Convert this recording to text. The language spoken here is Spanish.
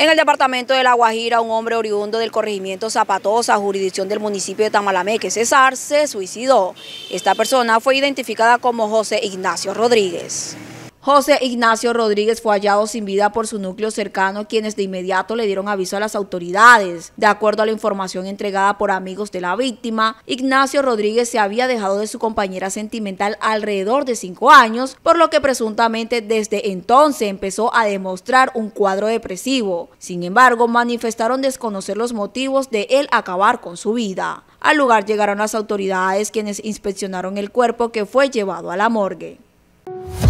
En el departamento de La Guajira, un hombre oriundo del corregimiento Zapatosa, jurisdicción del municipio de Tamalameque, Cesar, se suicidó. Esta persona fue identificada como José Ignacio Rodríguez. José Ignacio Rodríguez fue hallado sin vida por su núcleo cercano, quienes de inmediato le dieron aviso a las autoridades. De acuerdo a la información entregada por amigos de la víctima, Ignacio Rodríguez se había dejado de su compañera sentimental alrededor de cinco años, por lo que presuntamente desde entonces empezó a demostrar un cuadro depresivo. Sin embargo, manifestaron desconocer los motivos de él acabar con su vida. Al lugar llegaron las autoridades quienes inspeccionaron el cuerpo que fue llevado a la morgue.